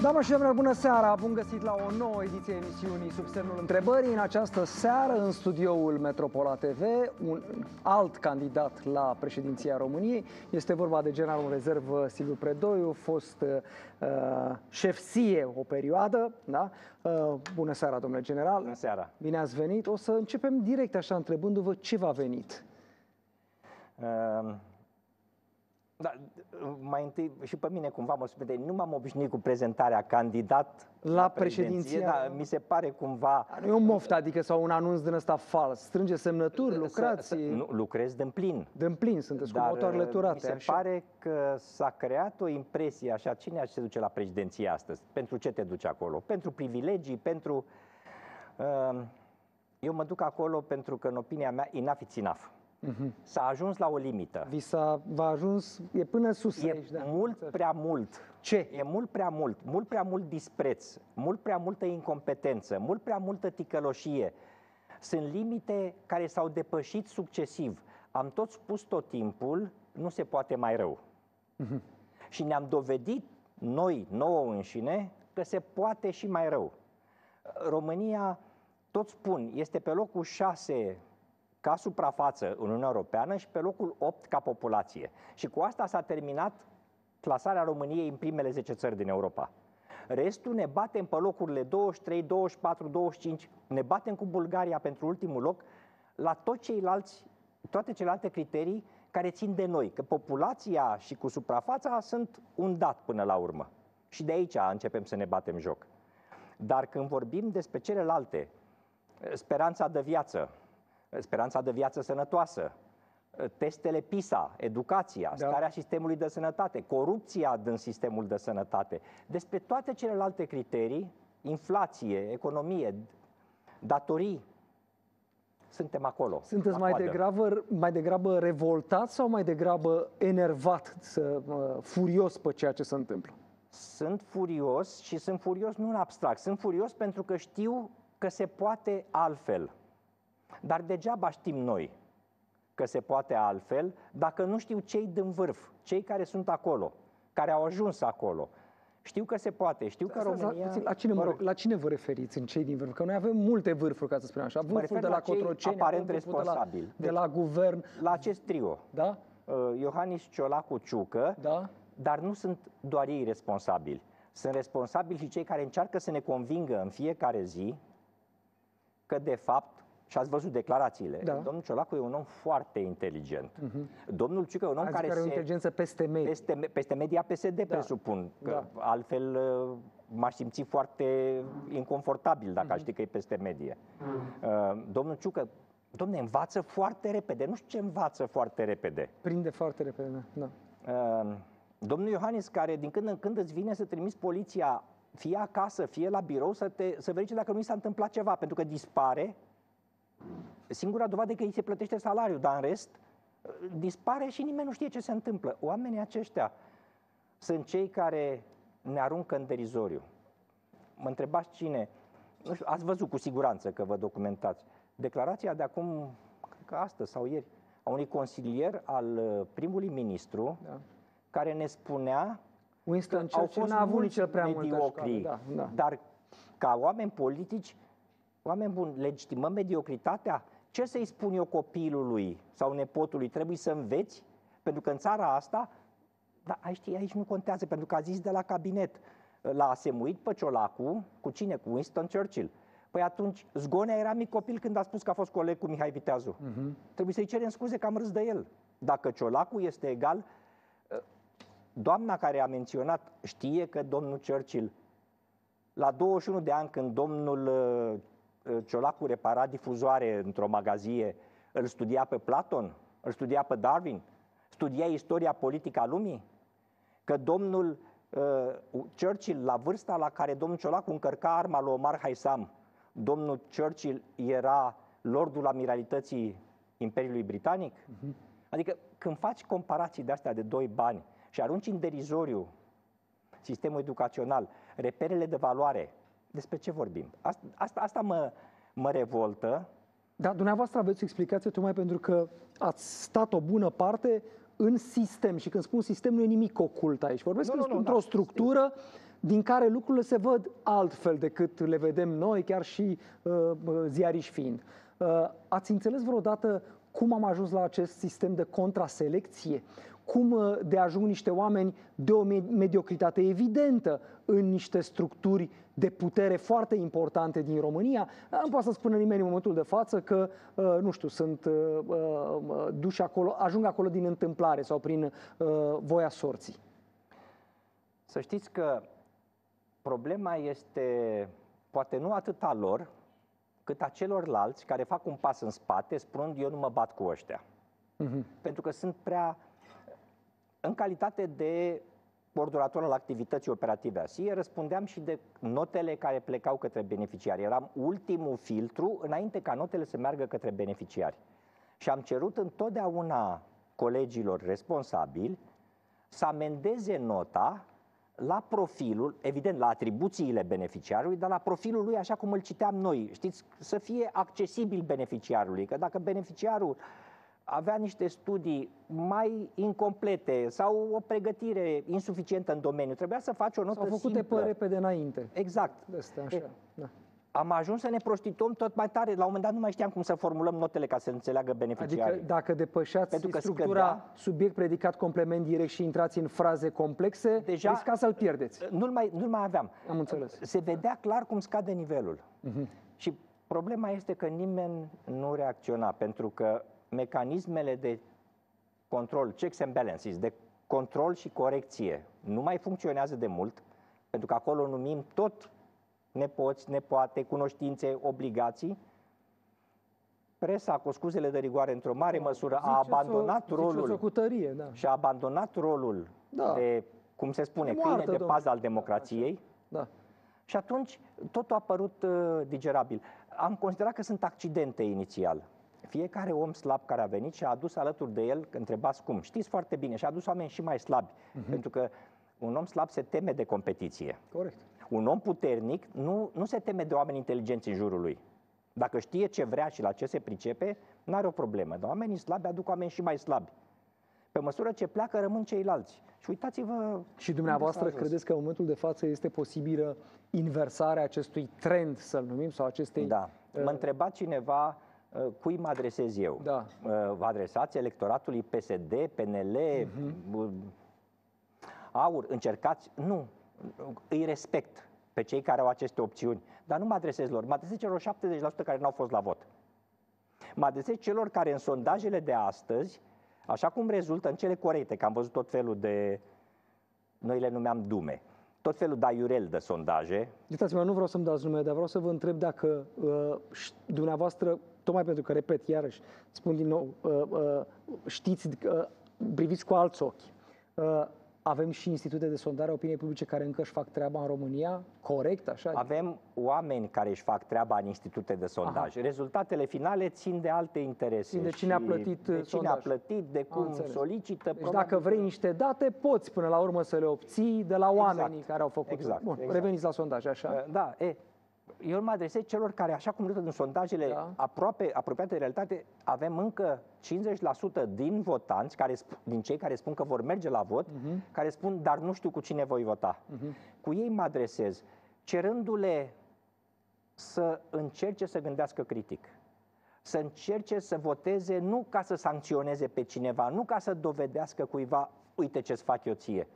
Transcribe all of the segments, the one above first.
Doamne și domnilor, bună seara! Bun găsit la o nouă ediție a emisiunii Sub semnul întrebării. În această seară, în studioul Metropola TV, un alt candidat la președinția României. Este vorba de generalul rezervă Silviu Predoiu, fost uh, șef SIE o perioadă. Da? Uh, bună seara, domnule general! Bună seara! Bine ați venit! O să începem direct așa, întrebându-vă ce v-a venit. Uh... Da, mai întâi și pe mine cumva mă surprinde, nu m-am obișnuit cu prezentarea candidat la, la președinție, dar mi se pare cumva... Nu e un moft, adică sau un anunț din ăsta fals. Strânge semnături, lucrați... Să, să, nu, lucrez din plin. Din plin, sunteți dar cu motoarele turate. mi se așa. pare că s-a creat o impresie așa, cine se duce la președinție astăzi? Pentru ce te duci acolo? Pentru privilegii, pentru... Uh, eu mă duc acolo pentru că, în opinia mea, enough it's enough. Uh-huh. S-a ajuns la o limită. Vi s-a, v-a ajuns, e până sus e aici, da. mult prea mult. Ce? E mult prea mult, mult prea mult dispreț, mult prea multă incompetență, mult prea multă ticăloșie. Sunt limite care s-au depășit succesiv. Am tot spus tot timpul, nu se poate mai rău. Uh-huh. Și ne-am dovedit noi, nouă înșine, că se poate și mai rău. România, tot spun, este pe locul 6 ca suprafață în Uniunea Europeană și pe locul 8 ca populație. Și cu asta s-a terminat clasarea României în primele 10 țări din Europa. Restul ne batem pe locurile 23, 24, 25, ne batem cu Bulgaria pentru ultimul loc la tot ceilalți, toate celelalte criterii care țin de noi, că populația și cu suprafața sunt un dat până la urmă. Și de aici începem să ne batem joc. Dar când vorbim despre celelalte, speranța de viață, speranța de viață sănătoasă, testele PISA, educația, da. starea sistemului de sănătate, corupția din sistemul de sănătate. Despre toate celelalte criterii, inflație, economie, datorii, suntem acolo. Sunteți mai degrabă, mai degrabă revoltat sau mai degrabă enervat, să, uh, furios pe ceea ce se întâmplă? Sunt furios și sunt furios nu în abstract, sunt furios pentru că știu că se poate altfel. Dar degeaba știm noi că se poate altfel dacă nu știu cei din vârf, cei care sunt acolo, care au ajuns acolo. Știu că se poate, știu că România... La cine, mă rog, la cine vă referiți în cei din vârf? Că noi avem multe vârfuri, ca să spunem așa. Vârful de la, la Cotroceni, aparent responsabil. De la, de la guvern. La acest trio. Da? Uh, Iohannis Ciolacu Ciucă, da? dar nu sunt doar ei responsabili. Sunt responsabili și cei care încearcă să ne convingă în fiecare zi că, de fapt, și ați văzut declarațiile. Da. Domnul Ciolacu e un om foarte inteligent. Uh-huh. Domnul Ciucă e un om Azi care, care se... o inteligență peste media. Peste, peste media PSD, da. presupun. Că da. Altfel uh, m-aș simți foarte inconfortabil dacă uh-huh. aș ști că e peste medie. Uh-huh. Domnul Ciucă, domne, învață foarte repede. Nu știu ce învață foarte repede. Prinde foarte repede, da. da. Uh, domnul Iohannis, care din când în când îți vine să trimiți poliția fie acasă, fie la birou, să, te, să verifice dacă nu i s-a întâmplat ceva, pentru că dispare Singura dovadă e că îi se plătește salariul, dar în rest dispare și nimeni nu știe ce se întâmplă. Oamenii aceștia sunt cei care ne aruncă în derizoriu. Mă întrebați cine, nu știu, ați văzut cu siguranță că vă documentați, declarația de acum, că astăzi sau ieri, a unui consilier al uh, primului ministru, da. care ne spunea Winston că au fost n-a avut nici prea mediocri, da, da. dar ca oameni politici Oameni buni, legitimăm mediocritatea? Ce să-i spun eu copilului sau nepotului? Trebuie să înveți? Pentru că în țara asta, da, aici, aici nu contează, pentru că a zis de la cabinet, l-a asemuit pe Ciolacu, cu cine? Cu Winston Churchill. Păi atunci, Zgonea era mic copil când a spus că a fost coleg cu Mihai Viteazu. Uh-huh. Trebuie să-i cerem scuze că am râs de el. Dacă Ciolacu este egal, ă, doamna care a menționat știe că domnul Churchill, la 21 de ani, când domnul ă, Ciolacu repara difuzoare într-o magazie, îl studia pe Platon, îl studia pe Darwin, studia istoria politică a lumii? Că domnul uh, Churchill, la vârsta la care domnul Ciolacu încărca arma lui Omar Haisam, domnul Churchill era lordul amiralității Imperiului Britanic? Uh-huh. Adică când faci comparații de astea de doi bani și arunci în derizoriu sistemul educațional, reperele de valoare, despre ce vorbim? Asta, asta, asta mă, mă revoltă. Da, dumneavoastră aveți o explicație tocmai pentru că ați stat o bună parte în sistem și când spun sistem nu e nimic ocult aici. Vorbesc într-o da. structură din care lucrurile se văd altfel decât le vedem noi, chiar și uh, ziariși fiind. Uh, ați înțeles vreodată cum am ajuns la acest sistem de contraselecție? Cum uh, de ajung niște oameni de o mediocritate evidentă în niște structuri de putere foarte importante din România? Nu poate să spună nimeni în momentul de față că, uh, nu știu, sunt uh, duși acolo, ajung acolo din întâmplare sau prin voia sorții. Să știți că problema este poate nu atât a lor, cât a celorlalți care fac un pas în spate spunând eu nu mă bat cu ăștia. Uh-huh. Pentru că sunt prea... În calitate de coordonator al activității operative a SIE, răspundeam și de notele care plecau către beneficiari. Eram ultimul filtru înainte ca notele să meargă către beneficiari. Și am cerut întotdeauna colegilor responsabili să amendeze nota la profilul, evident la atribuțiile beneficiarului, dar la profilul lui așa cum îl citeam noi. Știți, să fie accesibil beneficiarului, că dacă beneficiarul avea niște studii mai incomplete sau o pregătire insuficientă în domeniu, trebuia să faci o notă S-au făcute simplă. pe repede înainte. Exact. Asta, așa. E, da am ajuns să ne prostituăm tot mai tare. La un moment dat nu mai știam cum să formulăm notele ca să înțeleagă beneficiarii. Adică dacă depășați Pentru că structura scădea, subiect, predicat, complement direct și intrați în fraze complexe, deja risca să-l pierdeți. Nu-l mai, nu mai aveam. Am înțeles. Se vedea clar cum scade nivelul. Uh-huh. Și problema este că nimeni nu reacționa, pentru că mecanismele de control, checks and balances, de control și corecție, nu mai funcționează de mult, pentru că acolo numim tot nepoți, nepoate, cunoștințe, obligații. Presa, cu scuzele de rigoare într-o mare da, măsură, a abandonat o, rolul cu tărie, da. și a abandonat rolul da. de, cum se spune, de câine de pază al democrației. Da. Și atunci totul a părut uh, digerabil. Am considerat că sunt accidente inițial. Fiecare om slab care a venit și a adus alături de el, că întrebați cum, știți foarte bine, și a adus oameni și mai slabi. Uh-huh. Pentru că un om slab se teme de competiție. Corect. Un om puternic nu, nu se teme de oameni inteligenți în jurul lui. Dacă știe ce vrea și la ce se pricepe, nu are o problemă. Dar oamenii slabi aduc oameni și mai slabi. Pe măsură ce pleacă, rămân ceilalți. Și uitați-vă... Și dumneavoastră credeți că în momentul de față este posibilă inversarea acestui trend, să-l numim, sau acestei... Da. Uh... Mă întreba cineva uh, cui mă adresez eu. Da. Uh, vă adresați electoratului PSD, PNL, uh-huh. AUR, încercați... Nu, îi respect pe cei care au aceste opțiuni, dar nu mă adresez lor, mă adresez celor 70% care n-au fost la vot. Mă adresez celor care în sondajele de astăzi, așa cum rezultă în cele corecte, că am văzut tot felul de, noi le numeam dume, tot felul de aiurel de sondaje. Uitați-mă, nu vreau să-mi dați nume, dar vreau să vă întreb dacă uh, dumneavoastră, tocmai pentru că, repet, iarăși, spun din nou, uh, uh, știți, uh, priviți cu alți ochi. Uh, avem și institute de sondare a opiniei publice care încă își fac treaba în România, corect, așa? Avem oameni care își fac treaba în institute de sondaj. Aha. Rezultatele finale țin de alte interese. Țin de cine a plătit De cine sondaj. a plătit, de cum solicită. Deci dacă vrei niște date, poți până la urmă să le obții de la exact. oamenii exact. care au făcut. Exact. Bun, exact. reveniți la sondaj, așa? Da, e, eu mă adresez celor care, așa cum rezultă în sondajele da. aproape, apropiate de realitate, avem încă 50% din votanți, care, din cei care spun că vor merge la vot, uh-huh. care spun, dar nu știu cu cine voi vota. Uh-huh. Cu ei mă adresez, cerându-le să încerce să gândească critic. Să încerce să voteze nu ca să sancționeze pe cineva, nu ca să dovedească cuiva, uite ce-ți fac eu ție.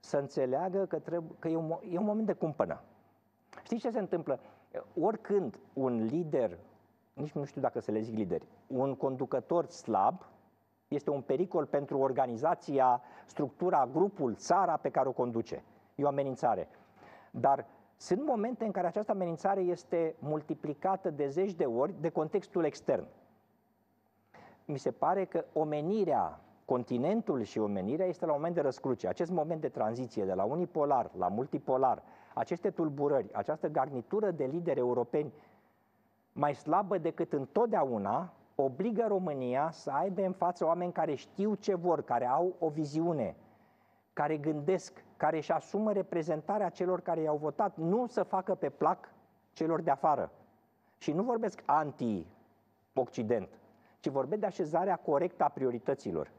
Să înțeleagă că, trebuie, că e, un, e un moment de cumpănă. Știți ce se întâmplă? Oricând un lider, nici nu știu dacă să le zic lideri, un conducător slab este un pericol pentru organizația, structura, grupul, țara pe care o conduce. E o amenințare. Dar sunt momente în care această amenințare este multiplicată de zeci de ori de contextul extern. Mi se pare că omenirea, continentul și omenirea este la un moment de răscruce. Acest moment de tranziție de la unipolar la multipolar, aceste tulburări, această garnitură de lideri europeni mai slabă decât întotdeauna, obligă România să aibă în față oameni care știu ce vor, care au o viziune, care gândesc, care își asumă reprezentarea celor care i-au votat, nu să facă pe plac celor de afară. Și nu vorbesc anti-Occident, ci vorbesc de așezarea corectă a priorităților.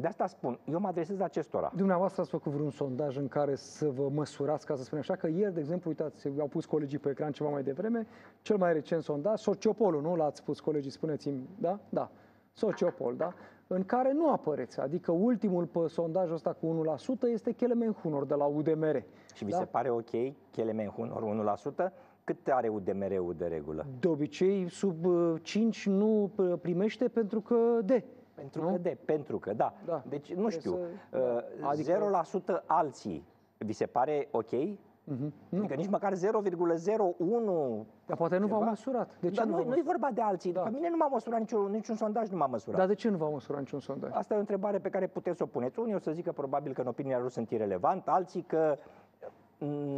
Ehm, De asta spun, eu mă adresez acestora. Dumneavoastră ați făcut vreun sondaj în care să vă măsurați, ca să spunem așa, că ieri, de exemplu, uitați, au pus colegii pe ecran ceva mai devreme, cel mai recent sondaj, Sociopolul, nu l-ați pus colegii, spuneți-mi, da? Da, Sociopol, da? În care nu apăreți, adică ultimul pe sondajul ăsta cu 1% este Kelemen Hunor de la UDMR. Și vi da? se pare ok Kelemen Hunor 1%? Cât are UDMR-ul de regulă? De obicei, sub uh, 5 nu uh, primește pentru că de. Pentru Nu? că de, pentru că, da. Da. Deci, nu știu, să- uh, da. Adică- 0% alții, vi se pare ok? Mhm. Nu. Adică nici măcar 0,01 Dar poate nu v-au ceva? măsurat. De ce Dar nu, nu, v-au nu e vorba de alții. Da. Pe mine nu m-a măsurat niciun, niciun sondaj, nu m-a măsurat. Dar de ce nu v-au măsurat niciun sondaj? Asta e o întrebare pe care puteți să o puneți. Unii o să zică probabil că în opinia lor sunt irelevant, alții că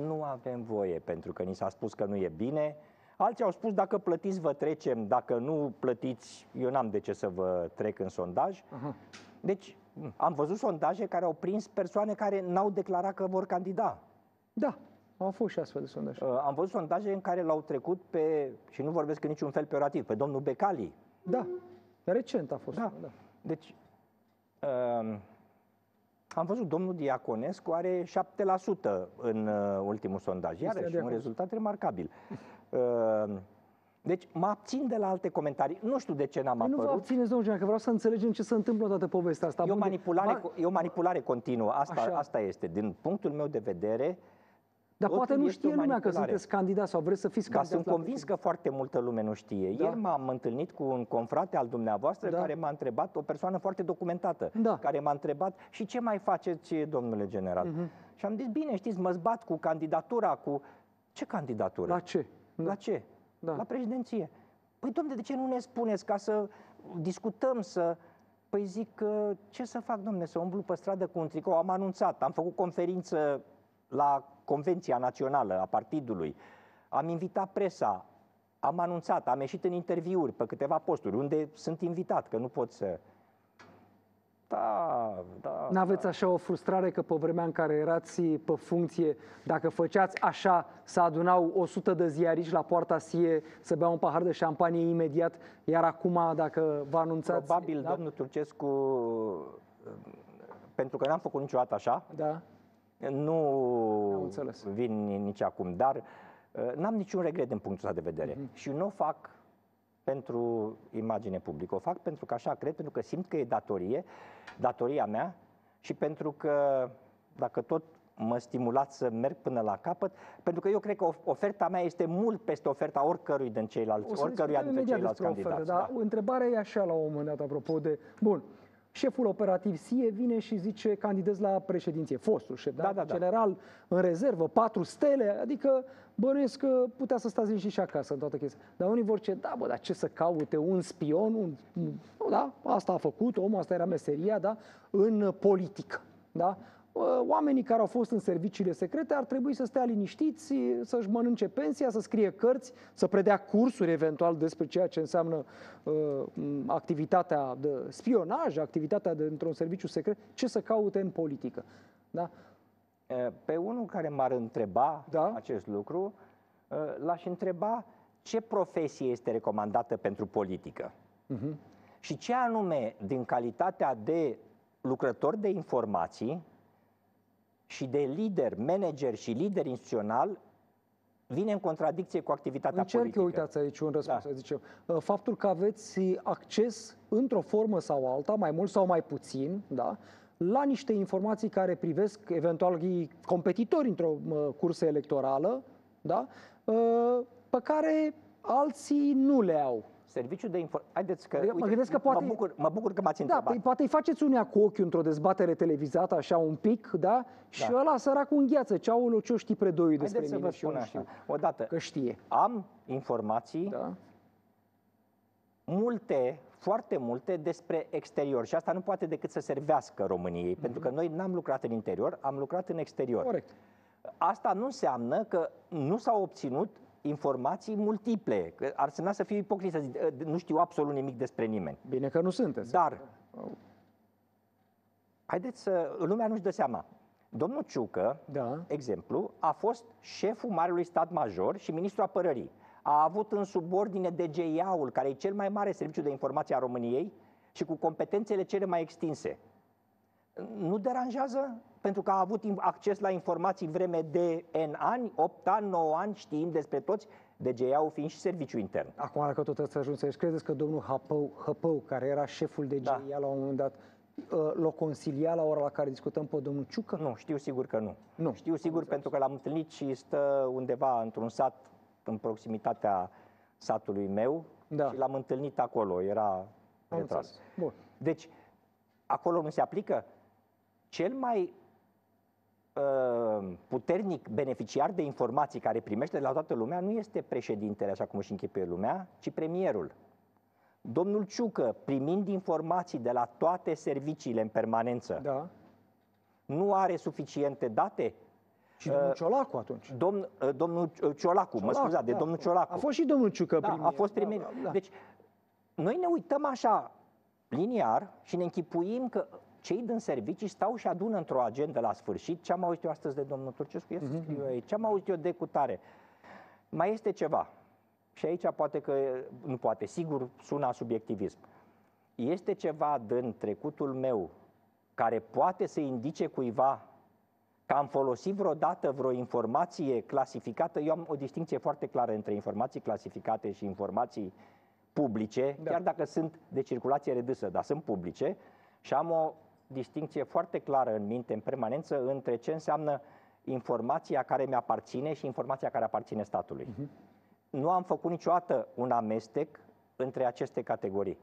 nu avem voie pentru că ni s-a spus că nu e bine. Alții au spus dacă plătiți vă trecem, dacă nu plătiți eu n-am de ce să vă trec în sondaj. Aha. Deci am văzut sondaje care au prins persoane care n-au declarat că vor candida. Da, au fost și astfel de sondaje. Uh, Am văzut sondaje în care l-au trecut pe, și nu vorbesc în niciun fel peorativ, pe domnul Becali. Da, recent a fost. Da. da. Deci, uh, am văzut domnul Diaconescu are 7% în uh, ultimul sondaj. Iarăși, un Diaconescu. rezultat remarcabil. Uh, deci, mă abțin de la alte comentarii. Nu știu de ce n-am Păi nu vă apărut. abțineți, domnul General, că vreau să înțelegem ce se întâmplă toată povestea asta. E o Bun, de- manipulare, Ba- e o manipulare continuă. Asta, Așa. asta este. Din punctul meu de vedere, Dar totul poate nu este știe o lumea că manipulare. sunteți candidat sau vreți să fiți Dar candidat. sunt la convins că foarte multă lume nu știe. Da. Ieri m-am întâlnit cu un confrate al dumneavoastră Da. care m-a întrebat, o persoană foarte documentată, Da. care m-a întrebat și ce mai faceți, domnule general? Mhm. Și am zis, bine, știți, mă zbat cu candidatura, cu... Ce candidatură? La ce? La ce? Da. La președinție. Păi, domnule, de ce nu ne spuneți ca să discutăm, să... Păi zic, că ce să fac, domnule, să umblu pe stradă cu un tricou? Am anunțat, am făcut conferință la Convenția Națională a partidului, am invitat presa, am anunțat, am ieșit în interviuri pe câteva posturi, unde sunt invitat, că nu pot să... Da, da. N-aveți așa o frustrare că pe vremea în care erați pe funcție, dacă făceați așa, să adunau 100 de ziariști la poarta SIE să bea un pahar de șampanie imediat, iar acum, dacă vă anunțați... Probabil da? domnul Turcescu, pentru că n-am făcut niciodată așa, Da? nu înțeles. vin nici acum, dar uh, n-am niciun regret din punctul ăsta de vedere. Mhm. Și nu o fac pentru imagine publică, o fac pentru că așa cred, pentru că simt că e datorie, datoria mea și pentru că dacă tot mă stimulați să merg până la capăt, pentru că eu cred că of- oferta mea este mult peste oferta oricărui din ceilalți, O să oricăruia discutăm dintre imediat ceilalți despre oferte, candidați. dar întrebarea e așa la un moment dat, apropo de... Bun, șeful operativ SIE vine și zice candidez la președinție, fostul șef, Da, da, da. general în rezervă, patru stele, adică bănuiesc că putea să stați liniștit și acasă în toată chestia. Dar unii vor ce, da, bă, dar ce să caute un spion, un, un- da, asta a făcut, omul, asta era meseria, da, în politică, da? Bă, Oamenii care au fost în serviciile secrete ar trebui să stea liniștiți, să-și mănânce pensia, să scrie cărți, să predea cursuri eventual despre ceea ce înseamnă uh, m, activitatea de spionaj, activitatea de, într-un serviciu secret, ce să caute în politică. Da? Eh, Pe unul care m-ar întreba Da. acest lucru, eh, l-aș întreba ce profesie este recomandată pentru politică Mhm. și ce anume din calitatea de lucrător de informații și de lider, manager și lider instituțional vine în contradicție cu activitatea Încerc politică. eu, uitați aici un răspuns, Da. da. zice, uh, faptul că aveți acces într-o formă sau alta, mai mult sau mai puțin, da, la niște informații care privesc eventual competitori într-o uh, cursă electorală, da, uh, pe care alții nu le au. Serviciul de informații... Haideți că... Adică mă gândesc că poate- Mă bucur, mă bucur că m-ați Da, întrebat. păi poate îi faceți unea cu ochiul într-o dezbatere televizată, așa un pic, da? Și Da. ăla săracul îngheață. Ce aoleu, ce știi predoiul despre Haideți să mine vă și eu spun nu așa. știu. Odată, Că știe. am informații Da? multe, foarte multe despre exterior și asta nu poate decât să servească României, pentru că noi n-am lucrat în interior, am lucrat în exterior. Corect. Asta nu înseamnă că nu s-au obținut informații multiple, că ar semna să fiu ipocrit să zic, "Ă, nu știu absolut nimic despre nimeni. Bine că nu sunteți. Dar, haideți să, lumea nu-și dă seama. Domnul Ciucă, Da. exemplu, a fost șeful Marelui Stat Major și ministrul apărării. A avut în subordine DGIA-ul, care e cel mai mare serviciu de informație a României și cu competențele cele mai extinse. nu deranjează? Pentru că a avut acces la informații vreme de N ani, 8 ani, 9 ani, știind despre toți, DGA-ul fiind și serviciu intern. Acum, dacă tot ați ajuns să credeți că domnul Hăpău, Hăpău care era șeful DGA da. la un moment dat, uh, l-o consilia la ora la care discutăm pe domnul Ciucă? Nu, știu sigur că nu. Nu. Știu sigur pentru că l-am întâlnit și stă undeva într-un sat în proximitatea satului meu da. și l-am întâlnit acolo, era retras. Bun. Deci, acolo nu se aplică? Cel mai uh, puternic beneficiar de informații care primește de la toată lumea nu este președintele, așa cum își închipuie lumea, ci premierul. Domnul Ciucă, primind informații de la toate serviciile în permanență, da. nu are suficiente date și domnul uh, Ciolacu atunci. Domn, uh, domnul Ciolacu, Ciolacu, mă scuzați, da, de domnul Ciolacu. A fost și domnul Ciucă da, a fost premier. Da, da. Deci, noi ne uităm așa, liniar, și ne închipuim că cei din servicii stau și adună într-o agendă la sfârșit ce am auzit eu astăzi de domnul Turcescu, mm-hmm. să mhm, scriu mhm. aici, ce am auzit eu de cutare. Mai este ceva, și aici poate că, nu poate, sigur sună subiectivism. Este ceva din trecutul meu care poate să indice cuiva că am folosit vreodată vreo informație clasificată, eu am o distinție foarte clară între informații clasificate și informații publice, da. chiar dacă sunt de circulație redusă, dar sunt publice, și am o distinție foarte clară în minte, în permanență, între ce înseamnă informația care mi-aparține și informația care aparține statului. Uh-huh. Nu am făcut niciodată un amestec între aceste categorii.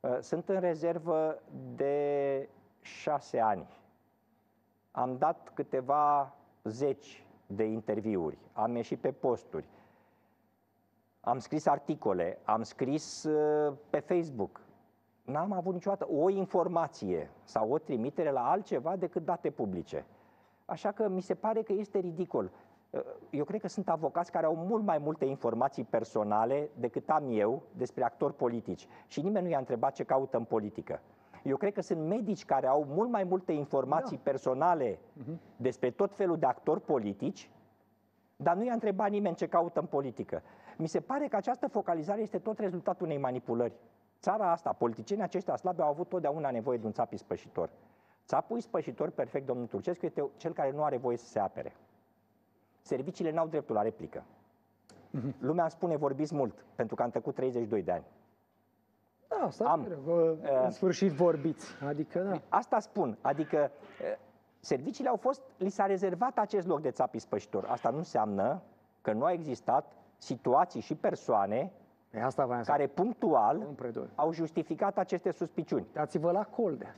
Uh, sunt în rezervă de șase ani am dat câteva zeci de interviuri, am ieșit pe posturi, am scris articole, am scris uh, pe Facebook. N-am avut niciodată o informație sau o trimitere la altceva decât date publice. Așa că mi se pare că este ridicol. Uh, eu cred că sunt avocați care au mult mai multe informații personale decât am eu despre actori politici. Și nimeni nu i-a întrebat ce caută în politică. Eu cred că sunt medici care au mult mai multe informații da. personale uh-huh. despre tot felul de actori politici, dar nu i-a întrebat nimeni ce caută în politică. Mi se pare că această focalizare este tot rezultatul unei manipulări. Țara asta, politicienii aceștia slabi au avut totdeauna nevoie de un țap ispășitor. Țapul ispășitor perfect, domnul Turcescu, este cel care nu are voie să se apere. Serviciile n-au dreptul la replică. Uh-huh. Lumea îmi spune vorbiți mult, pentru că am trecut 32 de ani. Da, asta am, vă, uh, în sfârșit vorbiți. Adică, da. Asta spun, adică uh, serviciile au fost, li s-a rezervat acest loc de țapi spășitor. Asta nu înseamnă că nu a existat situații și persoane e asta care punctual au justificat aceste suspiciuni. Dați-vă la Coldea.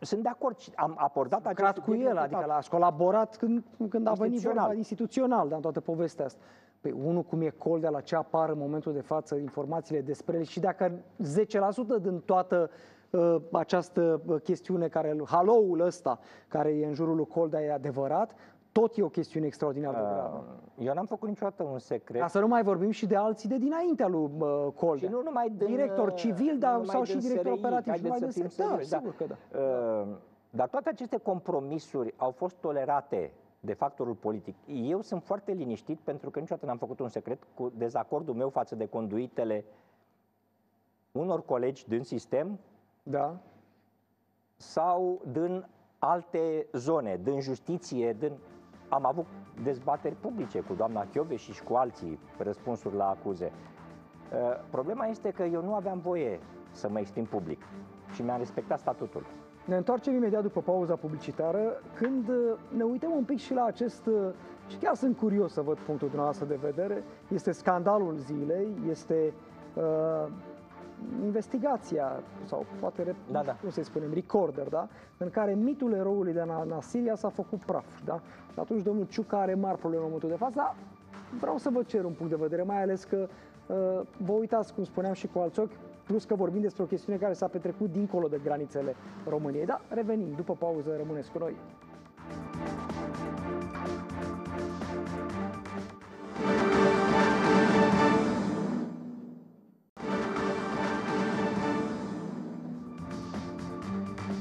Sunt de acord, am abordat acest cu el, adică l-a colaborat când, când a venit vorba instituțional, dar în toată povestea asta. Păi unul cum e Coldea, la ce apar în momentul de față informațiile despre el și dacă 10% din toată uh, această uh, chestiune, care, haloul ăsta care e în jurul lui Coldea e adevărat, tot e o chestiune extraordinar de gravă. Uh, eu n-am făcut niciodată un secret. Ca să nu mai vorbim și de alții de dinaintea lui uh, Coldea. Și nu numai din, Director civil dar, sau și director SRI, operativ. Și numai din da, da, sigur că da. Uh, dar toate aceste compromisuri au fost tolerate de factorul politic. Eu sunt foarte liniștit pentru că niciodată n-am făcut un secret cu dezacordul meu față de conduitele unor colegi din sistem da. sau din alte zone, din justiție, din... Am avut dezbateri publice cu doamna Chiove și cu alții răspunsuri la acuze. Uh, problema este că eu nu aveam voie să mă exprim public și mi-am respectat statutul. Ne întoarcem imediat după pauza publicitară, când uh, ne uităm un pic și la acest, uh, și chiar sunt curios să văd punctul dumneavoastră de vedere, este scandalul zilei, este uh, investigația, sau poate, da, da. cum să spunem, recorder, da? în care mitul eroului de Nasiria s-a făcut praf. Da? Și atunci domnul Ciuca are mari probleme în momentul de față, dar vreau să vă cer un punct de vedere, mai ales că uh, vă uitați, cum spuneam și cu alți ochi, plus că vorbim despre o chestiune care s-a petrecut dincolo de granițele României. Da, revenim, după pauză rămâneți cu noi.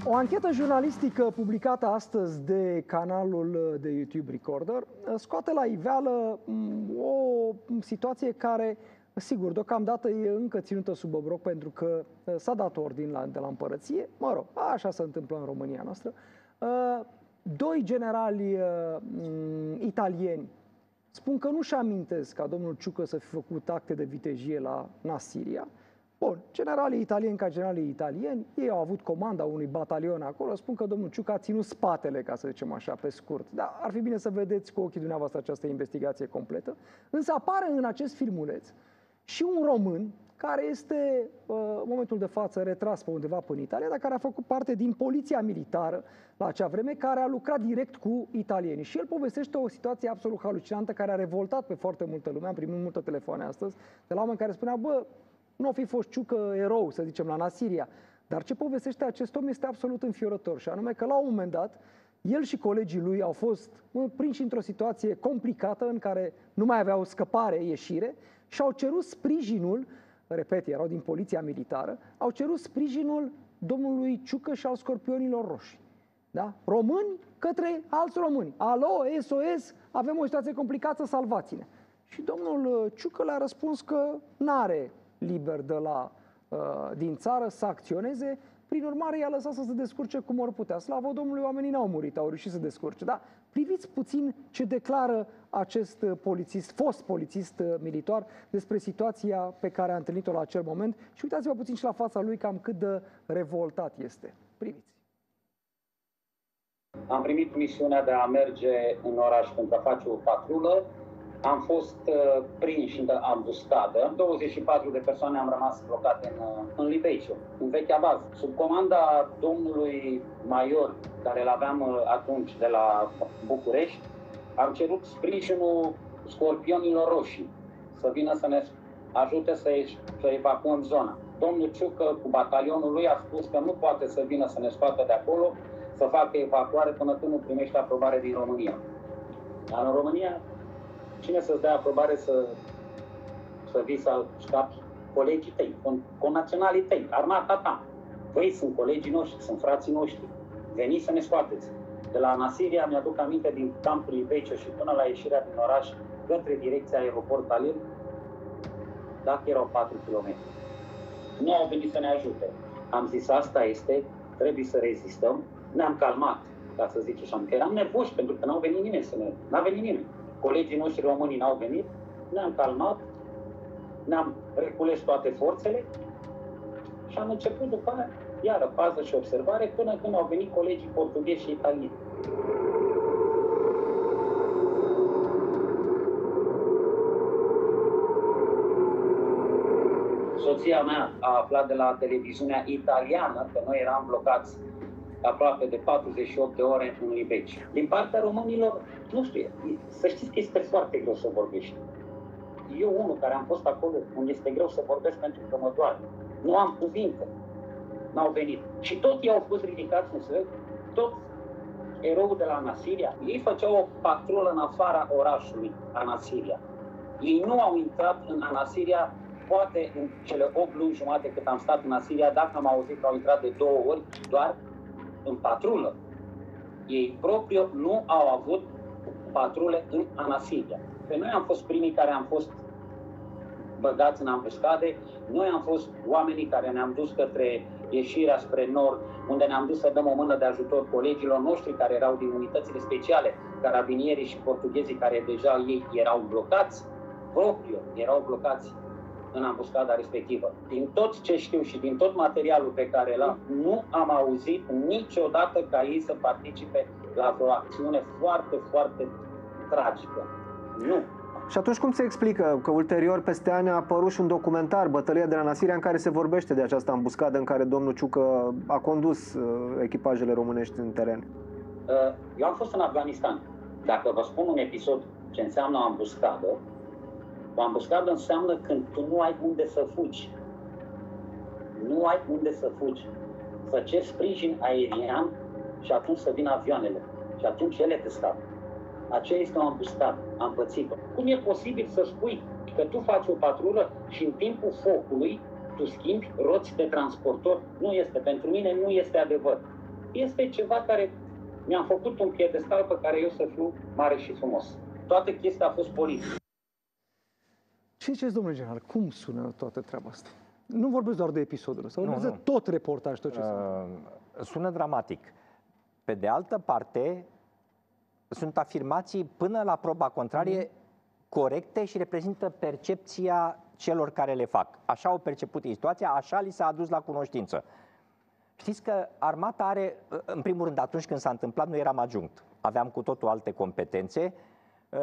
O anchetă jurnalistică publicată astăzi de canalul de YouTube Recorder scoate la iveală mm, o situație care Sigur, deocamdată e încă ținută sub obroc pentru că uh, s-a dat ordin la, de la împărăție. Mă rog, așa se întâmplă în România noastră. Uh, doi generali uh, italieni spun că nu-și amintesc ca domnul Ciucă să fi făcut acte de vitejie la Nasiria. Bun, generalii italieni ca generalii italieni, ei au avut comanda unui batalion acolo, spun că domnul Ciucă a ținut spatele, ca să zicem așa, pe scurt. Dar ar fi bine să vedeți cu ochii dumneavoastră această investigație completă. Însă apare în acest filmuleț și un român care este uh, în momentul de față retras pe undeva până în Italia, dar care a făcut parte din poliția militară la acea vreme, care a lucrat direct cu italienii. Și el povestește o situație absolut halucinantă care a revoltat pe foarte multă lume. Am primit multe telefoane astăzi de la oameni care spuneau, bă, nu a fi fost ciucă erou, să zicem, la Nasiria. Dar ce povestește acest om este absolut înfiorător și anume că la un moment dat el și colegii lui au fost prinși într-o situație complicată în care nu mai aveau scăpare, ieșire și au cerut sprijinul, repet, erau din poliția militară, au cerut sprijinul domnului Ciucă și al scorpionilor roșii. Da? Români către alți români. Alo, SOS, avem o situație complicată, salvați-ne. Și domnul Ciucă le-a răspuns că n-are liber de la, uh, din țară să acționeze, prin urmare i-a lăsat să se descurce cum or putea. Slavă Domnului, oamenii n-au murit, au reușit să descurce. Da? Priviți puțin ce declară acest polițist, fost polițist uh, militar despre situația pe care a întâlnit-o la acel moment și uitați-vă puțin și la fața lui cam cât de revoltat este. Priviți. Am primit misiunea de a merge în oraș pentru a face o patrulă am fost uh, prinși în ambuscadă. 24 de persoane am rămas blocate în, uh, în Libeiciu, în vechea bază. Sub comanda domnului major, care îl aveam uh, atunci de la București, am cerut sprijinul scorpionilor roșii să vină să ne ajute să, să evacuăm zona. Domnul Ciucă cu batalionul lui a spus că nu poate să vină să ne scoată de acolo, să facă evacuare până când nu primește aprobare din România. Dar în România Cine să-ți dea aprobare să, să vii să scapi colegii tăi, naționalii tăi, armata ta. Voi sunt colegii noștri, sunt frații noștri. Veniți să ne scoateți. De la Nasiria mi-aduc aminte din campul Ibecio și până la ieșirea din oraș către direcția aeroport Alil, dacă erau 4 km. Nu au venit să ne ajute. Am zis, asta este, trebuie să rezistăm. Ne-am calmat, ca să zic așa, că eram nervoși pentru că n-au venit nimeni să ne... N-a venit nimeni colegii noștri români n-au venit, ne-am calmat, ne-am recules toate forțele și am început după aia, iară, pază și observare, până când au venit colegii portughezi și italieni. Soția mea a aflat de la televiziunea italiană că noi eram blocați aproape de 48 de ore în Libeci. Din partea românilor, nu știu, să știți că este foarte greu să vorbești. Eu, unul care am fost acolo, unde este greu să vorbesc pentru că mă doare. Nu am cuvinte. N-au venit. Și tot ei au fost ridicați în sfert, tot erou de la Anasiria, ei făceau o patrulă în afara orașului Anasiria. Ei nu au intrat în Anasiria, poate în cele 8 luni jumate cât am stat în Asiria, dacă am auzit că au intrat de două ori, doar în patrulă. Ei propriu nu au avut patrule în Anasilia. Pe noi am fost primii care am fost băgați în ambuscade, noi am fost oamenii care ne-am dus către ieșirea spre nord, unde ne-am dus să dăm o mână de ajutor colegilor noștri care erau din unitățile speciale, carabinierii și portughezii care deja ei erau blocați, propriu erau blocați în ambuscada respectivă. Din tot ce știu și din tot materialul pe care l-am, nu am auzit niciodată ca ei să participe la vreo acțiune foarte, foarte tragică. Nu. Și atunci cum se explică că ulterior peste ani a apărut și un documentar, Bătălia de la Nasiria, în care se vorbește de această ambuscadă în care domnul Ciucă a condus uh, echipajele românești în teren? Uh, eu am fost în Afganistan. Dacă vă spun un episod ce înseamnă o ambuscadă, o ambuscadă înseamnă când tu nu ai unde să fugi. Nu ai unde să fugi. Să ceri sprijin aerian și atunci să vină avioanele. Și atunci ele te scapă. Aceea este o ambuscadă. Am pățit-o. Cum e posibil să spui că tu faci o patrulă și în timpul focului tu schimbi roți de transportor? Nu este. Pentru mine nu este adevăr. Este ceva care mi-am făcut un piedestal pe care eu să fiu mare și frumos. Toată chestia a fost politică. Ce ziceți, domnule general, cum sună toată treaba asta? Nu vorbesc doar de episodul ăsta, vorbesc Nu, de nu. tot reportaj, tot ce uh, Uh, sună dramatic. Pe de altă parte, sunt afirmații până la proba contrarie corecte și reprezintă percepția celor care le fac. Așa au perceput ei situația, așa li s-a adus la cunoștință. Știți că armata are, uh, în primul rând, atunci când s-a întâmplat, nu eram adjunct. Aveam cu totul alte competențe. Uh,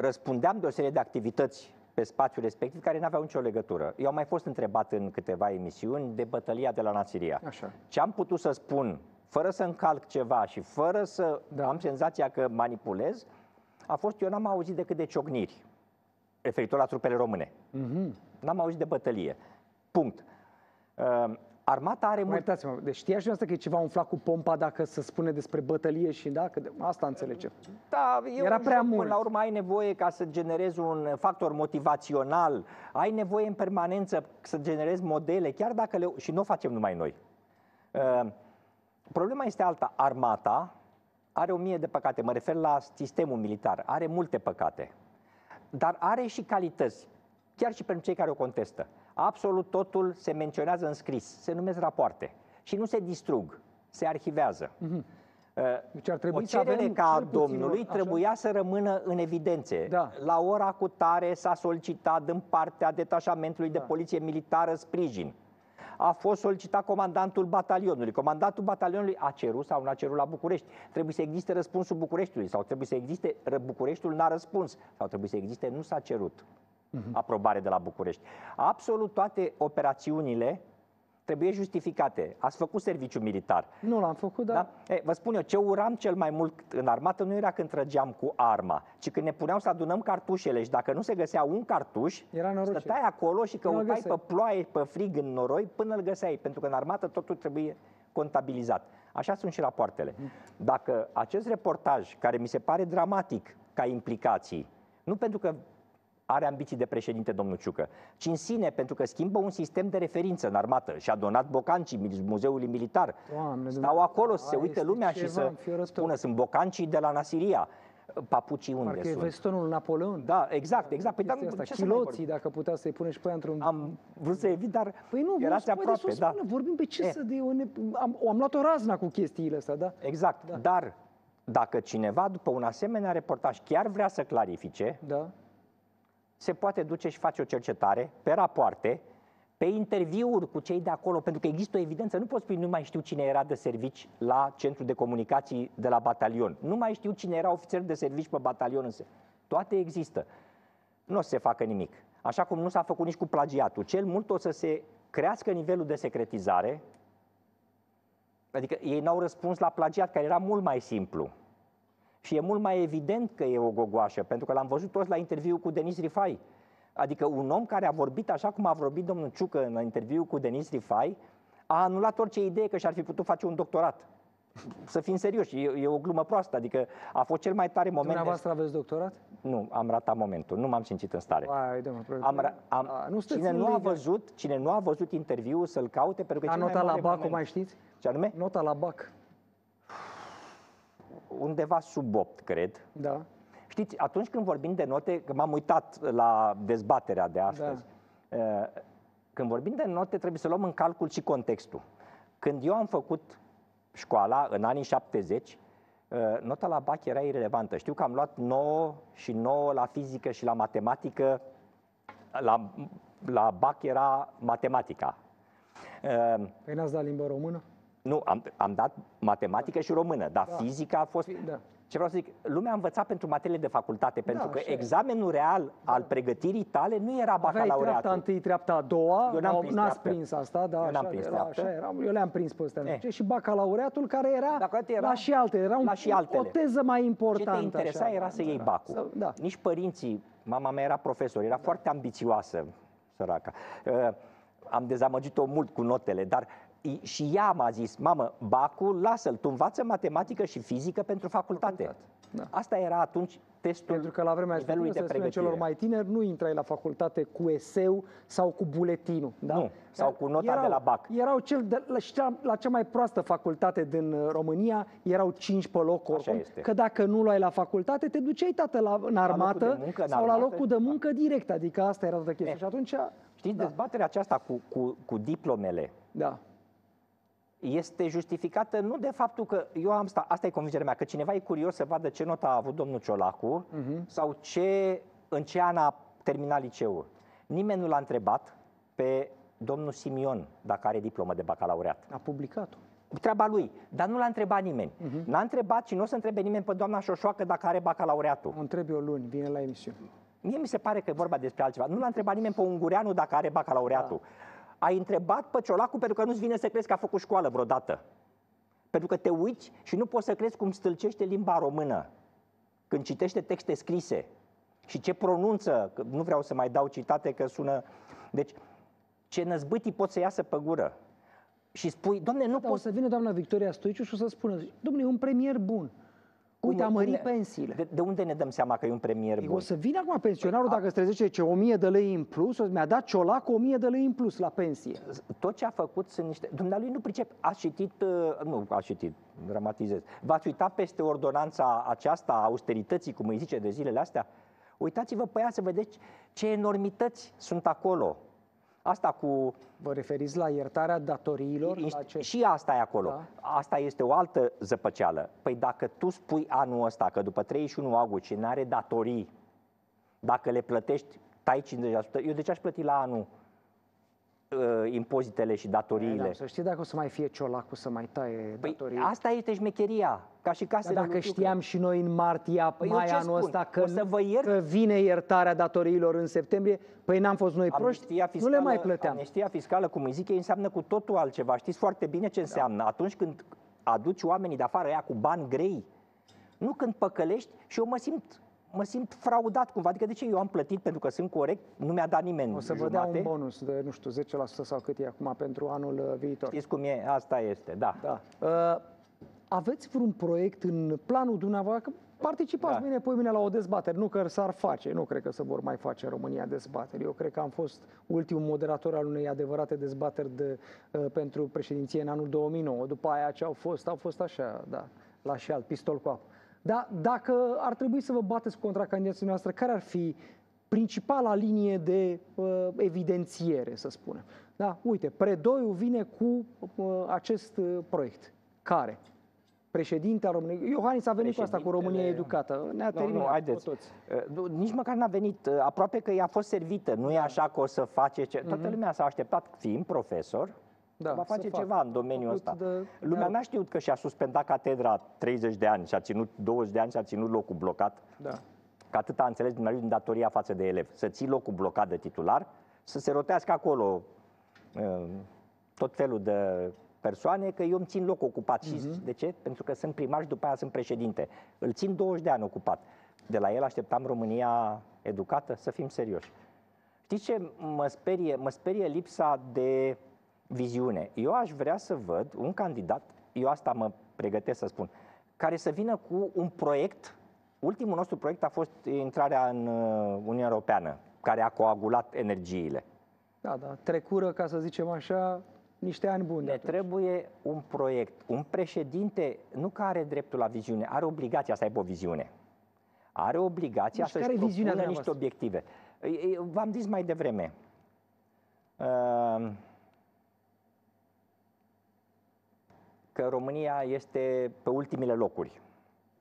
Răspundeam de o serie de activități pe spațiul respectiv care nu aveau nicio legătură. Eu am mai fost întrebat în câteva emisiuni de bătălia de la Nasiria. Așa. Ce am putut să spun, fără să încalc ceva și fără să Da. am senzația că manipulez, a fost, eu n-am auzit decât de ciocniri referitor la trupele române. Mhm. N-am auzit de bătălie. Punct. Uh, Armata are Mai mult... iertați-mă, deci știa și asta că e ceva umflat cu pompa dacă se spune despre bătălie și da, că de, asta înțelegem. Da, e Era un prea joc, mult. Până la urmă ai nevoie ca să generezi un factor motivațional, ai nevoie în permanență să generezi modele, chiar dacă le... și nu o facem numai noi. Uh, Problema este alta. Armata are o mie de păcate, mă refer la sistemul militar, are multe păcate, dar are și calități, chiar și pentru cei care o contestă. Absolut totul se menționează în scris, se numesc rapoarte și nu se distrug, se arhivează. Uh, Deci ar trebui o să cerere avem ca cel a puțin domnului o- așa? trebuia să rămână în evidențe. Da. La ora cu tare s-a solicitat din partea detașamentului de Da. poliție militară sprijin. A fost solicitat comandantul batalionului. Comandantul batalionului a cerut sau nu a cerut la București. Trebuie să existe răspunsul Bucureștiului sau trebuie să existe ră- Bucureștiul n-a răspuns sau trebuie să existe nu s-a cerut Mhm. aprobare de la București. Absolut toate operațiunile trebuie justificate. Ați făcut serviciu militar. Nu l-am făcut, dar Da? E, vă spun eu, ce uram cel mai mult în armată nu era când trăgeam cu arma, ci când ne puneau să adunăm cartușele și dacă nu se găsea un cartuș, Era norocire. stăteai acolo și Nu îl căutai găseai. pe ploaie, pe frig, în noroi, până îl găseai, pentru că în armată totul trebuie contabilizat. Așa sunt și rapoartele. Dacă acest reportaj, care mi se pare dramatic ca implicații, nu pentru că are ambiții de președinte domnul Ciucă, ci în sine pentru că schimbă un sistem de referință în armată și a donat bocancii Muzeului Militar. Doamne, Stau Dumnezeu, acolo să se aia uite este lumea și ceva să înfiorător. spună, sunt bocancii de la Nasiria. Papucii unde parcă e sunt? vestonul Napoleon. Da, exact, exact. Păi, dar Chestia asta. ce să mai Chiloții, dacă putea să-i pune și pe aia într-un... Am vrut să evit, dar Păi nu, erați nu, aproape, să o da. spună, vorbim pe ce E. să de... O ne... am, am luat o razna cu chestiile astea, da? Exact, da. dar dacă cineva după un asemenea reportaj chiar vrea să clarifice, Da. Se poate duce și face o cercetare pe rapoarte, pe interviuri cu cei de acolo, pentru că există o evidență. Nu poți spune, nu mai știu cine era de servici la centru de comunicații de la batalion. Nu mai știu cine era ofițer de servici pe batalion. Însă. Toate există. Nu o să se facă nimic. Așa cum nu s-a făcut nici cu plagiatul. Cel mult o să se crească nivelul de secretizare. Adică ei n-au răspuns la plagiat, care era mult mai simplu. Și e mult mai evident că e o gogoașă, pentru că l-am văzut toți la interviu cu Denis Rifai. Adică un om care a vorbit așa cum a vorbit domnul Ciucă în interviu cu Denis Rifai, a anulat orice idee că și-ar fi putut face un doctorat. Să fim serioși, e, e o glumă proastă, adică a fost cel mai tare moment. de- Dumneavoastră aveți doctorat? Nu, am ratat momentul, nu m-am simțit în stare. Hai, dă mă, Am, ra- am, A, nu sunteți cine, în nu a liga. văzut, cine nu a văzut interviul să-l caute, pentru că e A cel mai nota la mare BAC, o moment. mai știți? Ce anume? Nota la BAC, Undeva sub 8, cred. da. Știți, atunci când vorbim de note, că m-am uitat la dezbaterea de astăzi, Da. uh, când vorbim de note trebuie să luăm în calcul și contextul. Când eu am făcut școala în anii 70, uh, nota la BAC era irelevantă. Știu că am luat 9 și 9 la fizică și la matematică. La, la BAC era matematica. Uh, Păi n-ați dat limba română? Nu, am, am dat matematică și română, dar Da. fizica a fost... Fi- da. Ce vreau să zic, lumea a învățat pentru materiile de facultate, pentru că așa e. examenul real al pregătirii tale nu era Aveai treapta bacalaureatul. întâi, treapta a doua, Eu n-am au- prins n-ați treaptă. prins asta, da, Eu n-am așa, prins era, treaptă. așa era, eu le-am prins pe astea, nu Eh. știu ce, și bacalaureatul care era, Dacă era- la și alte, era un, la și altele. o teză mai Ce importantă. te interesa așa, era da, să iei da, bacul. să- Da. Nici părinții, mama mea era profesor, era foarte ambițioasă, săraca. Uh, am dezamăgit-o mult cu notele, dar și ea m-a zis, mamă, Bacul, lasă-l, tu învață matematică și fizică pentru facultate. facultate. Da. Asta era atunci testul Pentru că la vremea nivelului de pregătire. celor mai tineri nu intrai la facultate cu eseu sau cu buletinul. Da? Nu, sau cu nota erau, de la BAC. Erau cel de, la, la cea mai proastă facultate din uh, România, erau cinci pe loc oricum, este. că dacă nu luai la facultate, te duceai tată la, în armată la muncă, sau în armată, la locul de muncă direct, adică asta era toată chestia. Eh, și atunci... Știți, da. dezbaterea aceasta cu, cu, cu diplomele, da este justificată nu de faptul că eu am sta, asta e convingerea mea, că cineva e curios să vadă ce notă a avut domnul Ciolacu uh-huh. sau ce, în ce an a terminat liceul. Nimeni nu l-a întrebat pe domnul Simion dacă are diplomă de bacalaureat. A publicat-o. Treaba lui, dar nu l-a întrebat nimeni. Uh-huh. N-a întrebat și nu o să întrebe nimeni pe doamna Șoșoacă dacă are bacalaureatul. O întrebi o luni, vine la emisiune. Mie mi se pare că e vorba despre altceva. Nu l-a întrebat nimeni pe Ungureanu dacă are bacalaureatul. Da ai întrebat pe Ciolacu pentru că nu-ți vine să crezi că a făcut școală vreodată. Pentru că te uiți și nu poți să crezi cum stâlcește limba română când citește texte scrise și ce pronunță, că nu vreau să mai dau citate că sună... Deci, ce năzbâtii pot să iasă pe gură. Și spui, domne, nu da, poți... O să vină doamna Victoria Stoiciu și o să spună, domne, e un premier bun. Uite, a mărit pensiile. De, de unde ne dăm seama că e un premier bun? O să vină acum pensionarul păi, dacă îți trezește ce 1000 de lei în plus, o mi-a dat ciolac 1000 de lei în plus la pensie. Tot ce a făcut sunt niște... Dumnealui nu pricep, a citit, uh, nu a citit, dramatizez, v-ați uitat peste ordonanța aceasta a austerității, cum îi zice, de zilele astea? Uitați-vă pe ea să vedeți ce enormități sunt acolo. Asta cu... Vă referiți la iertarea datoriilor? I, la ce? Și asta e acolo. Da? Asta este o altă zăpăceală. Păi dacă tu spui anul ăsta că după 31 august și n-are datorii, dacă le plătești, tai 50%, eu de ce aș plăti la anul uh, impozitele și datoriile. Da, să știi dacă o să mai fie ciolacul să mai taie păi datorii. asta este șmecheria. Ca și casele Dar dacă știam că... și noi în martie, păi mai anul ăsta că, să vă iert... că vine iertarea datoriilor în septembrie, păi n-am fost noi proști, fiscală, nu le mai plăteam. Amnistia fiscală, cum îi zic ei, înseamnă cu totul altceva. Știți foarte bine ce înseamnă. Da. Atunci când aduci oamenii de afară, ea cu bani grei, nu când păcălești și eu mă simt mă simt fraudat cumva. Adică de ce eu am plătit pentru că sunt corect, nu mi-a dat nimeni O să vă dea un bonus de, nu știu, 10% sau cât e acum pentru anul uh, viitor. Știți cum e? Asta este, da. da. Uh, aveți vreun proiect în planul dumneavoastră? Participați da. mâine, poi mine la o dezbatere. Nu că s-ar face, nu cred că se vor mai face în România dezbateri. Eu cred că am fost ultimul moderator al unei adevărate dezbateri de, uh, pentru președinție în anul 2009. După aia ce au fost, au fost așa, da, la și alt, pistol cu apă. Dar dacă ar trebui să vă bateți contra candidații noastre, care ar fi principala linie de uh, evidențiere, să spunem? Da, uite, Predoiu vine cu uh, acest uh, proiect. Care? președinte al României. Iohannis a venit cu asta cu România educată. Ne-a nu, nu, haideți. toți. Uh, nici măcar n-a venit. Uh, aproape că i-a fost servită. Nu e așa că o să face ce... Toată mm-hmm. lumea s-a așteptat, fiind profesor, da, va face ceva fac. în domeniul ăsta. De, Lumea de... n-a știut că și-a suspendat catedra 30 de ani și a ținut 20 de ani și a ținut locul blocat. Da. Că atât a înțeles din datoria față de elev. Să ții locul blocat de titular, să se rotească acolo uh, tot felul de persoane, că eu îmi țin loc ocupat. Uh-huh. Și mhm. de ce? Pentru că sunt primar și după aia sunt președinte. Îl țin 20 de ani ocupat. De la el așteptam România educată, să fim serioși. Știți ce mă sperie? Mă sperie lipsa de viziune. Eu aș vrea să văd un candidat, eu asta mă pregătesc să spun, care să vină cu un proiect. Ultimul nostru proiect a fost intrarea în uh, Uniunea Europeană, care a coagulat energiile. Da, da, trecură, ca să zicem așa, niște ani buni. Ne trebuie un proiect. Un președinte nu că are dreptul la viziune, are obligația să aibă o viziune. Are obligația deci să-și propună niște obiective. V-am zis mai devreme. Uh, că România este pe ultimele locuri.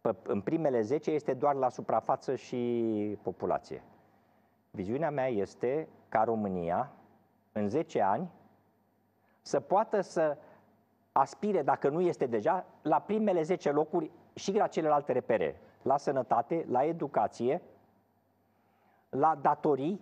Pe, în primele 10 este doar la suprafață și populație. Viziunea mea este ca România, în 10 ani, să poată să aspire, dacă nu este deja, la primele 10 locuri și la celelalte repere. La sănătate, la educație, la datorii,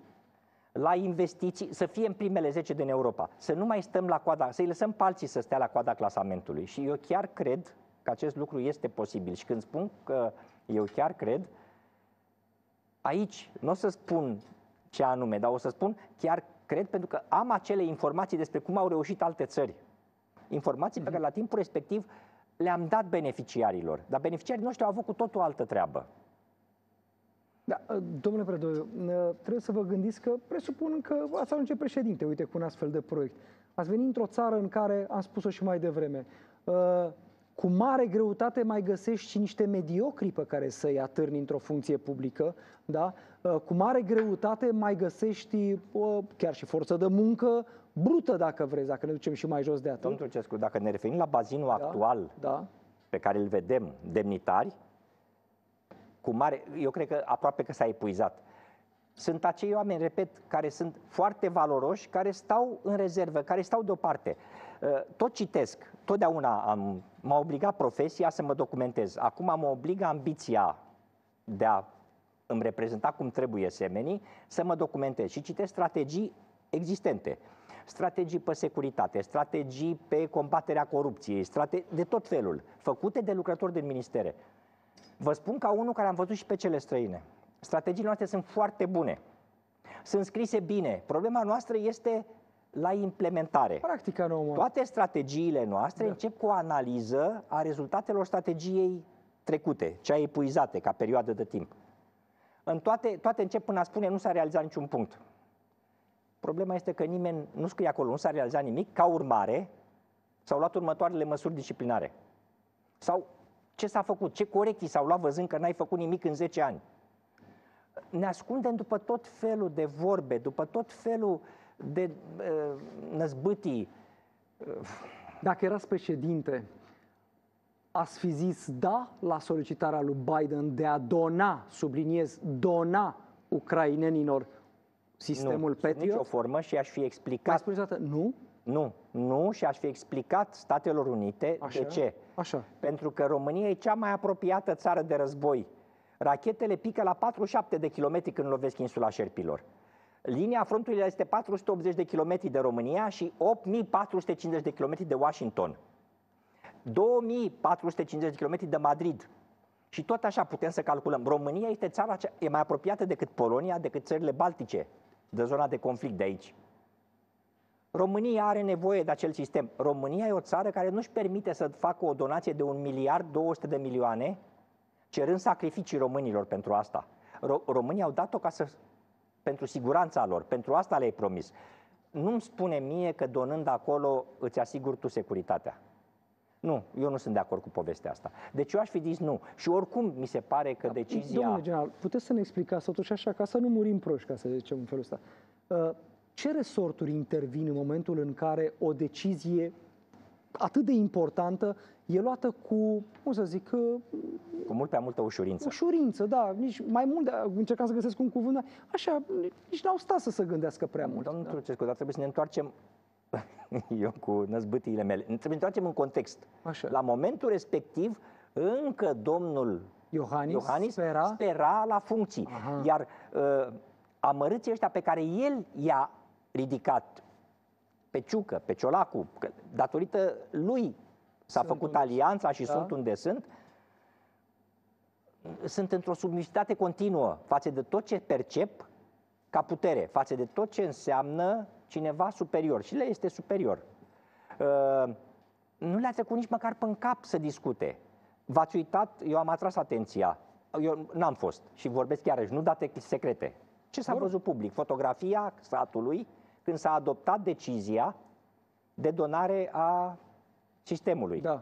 la investiții, să fie în primele 10 din Europa. Să nu mai stăm la coada, să-i lăsăm pe alții să stea la coada clasamentului. Și eu chiar cred că acest lucru este posibil. Și când spun că eu chiar cred, aici nu o să spun ce anume, dar o să spun chiar Cred pentru că am acele informații despre cum au reușit alte țări. Informații pe care la timpul respectiv le-am dat beneficiarilor. Dar beneficiarii noștri au avut cu totul altă treabă. Da, domnule Predoiu, trebuie să vă gândiți că presupun că ați ajunge președinte, uite, cu un astfel de proiect. Ați venit într-o țară în care, am spus-o și mai devreme, cu mare greutate mai găsești și niște mediocri pe care să-i atârni într-o funcție publică, da? cu mare greutate mai găsești chiar și forță de muncă brută, dacă vreți, dacă ne ducem și mai jos de atât. Domnul Turcescu, dacă ne referim la bazinul da, actual da. pe care îl vedem, demnitari, cu mare, eu cred că aproape că s-a epuizat. Sunt acei oameni, repet, care sunt foarte valoroși, care stau în rezervă, care stau deoparte. Uh, tot citesc, totdeauna am, m-a obligat profesia să mă documentez. Acum mă obligă ambiția de a îmi reprezenta cum trebuie semenii, să mă documentez și citesc strategii existente. Strategii pe securitate, strategii pe combaterea corupției, strate- de tot felul, făcute de lucrători din ministere. Vă spun ca unul care am văzut și pe cele străine. Strategiile noastre sunt foarte bune. Sunt scrise bine. Problema noastră este la implementare. Practica nouă. Toate strategiile noastre da. încep cu o analiză a rezultatelor strategiei trecute, cea epuizate ca perioadă de timp. În toate, toate încep până a spune nu s-a realizat niciun punct. Problema este că nimeni nu scrie acolo, nu s-a realizat nimic, ca urmare s-au luat următoarele măsuri disciplinare. Sau ce s-a făcut, ce corecții s-au luat văzând că n-ai făcut nimic în 10 ani. Ne ascundem după tot felul de vorbe, după tot felul de uh, năzbâtii. Dacă erați președinte, ați fi zis da la solicitarea lui Biden de a dona, subliniez, dona ucrainenilor sistemul nu, Patriot? nicio formă și aș fi explicat... Mai nu? Nu, nu și aș fi explicat Statelor Unite Așa? de ce. Așa. Pentru că România e cea mai apropiată țară de război. Rachetele pică la 47 de kilometri când lovesc insula Șerpilor. Linia frontului este 480 de kilometri de România și 8450 de kilometri de Washington. 2450 de kilometri de Madrid. Și tot așa putem să calculăm. România este țara cea, e mai apropiată decât Polonia, decât țările baltice, de zona de conflict de aici. România are nevoie de acel sistem. România e o țară care nu-și permite să facă o donație de un miliard 200 de milioane, cerând sacrificii românilor pentru asta. Ro- România au dat-o ca să, pentru siguranța lor, pentru asta le-ai promis. Nu-mi spune mie că donând acolo îți asiguri tu securitatea. Nu, eu nu sunt de acord cu povestea asta. Deci eu aș fi zis nu. Și oricum mi se pare că da, decizia... Domnule general, puteți să ne explicați totuși așa, ca să nu murim proști, ca să zicem în felul ăsta. Uh, ce resorturi intervin în momentul în care o decizie atât de importantă e luată cu, cum să zic, uh, cu mult prea multă ușurință. Ușurință, da, nici mai mult, de, încercam să găsesc un cuvânt, așa, nici n-au stat să se gândească prea mult. Domnul da. Trucescu, dar trebuie să ne întoarcem eu cu năzbâtiile mele. Trebuie să ne întoarcem în context. Așa. La momentul respectiv, încă domnul Iohannis, Iohannis spera, spera la funcții. Aha. Iar uh, amărâții ăștia pe care el i-a ridicat pe Ciucă, pe Ciolacu, că datorită lui s-a sunt făcut alianța și da? sunt unde sunt, sunt într-o submisitate continuă față de tot ce percep ca putere, față de tot ce înseamnă cineva superior. Și le este superior. Uh, nu le-a trecut nici măcar pe cap să discute. V-ați uitat, eu am atras atenția, eu n-am fost și vorbesc chiar nu date secrete. Ce s-a văzut public? Fotografia statului când s-a adoptat decizia de donare a sistemului. Da.